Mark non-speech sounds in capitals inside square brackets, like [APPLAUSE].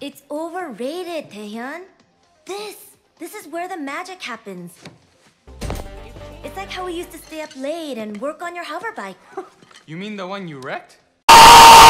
It's overrated, Taehyun. This, this is where the magic happens. It's like how we used to stay up late and work on your hover bike. [LAUGHS] You mean the one you wrecked? [LAUGHS]